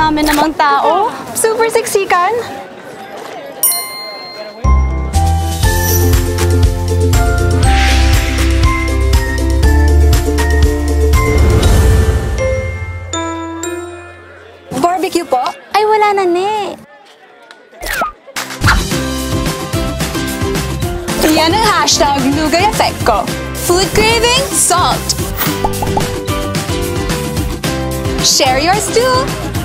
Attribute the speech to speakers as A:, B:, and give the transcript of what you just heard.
A: Dami namang tao. Super siksikan.
B: Barbecue po?
A: Ay, wala na, ne.
B: Yan ang hashtag Lugay Effect ko. Food craving, salt. Share yours too!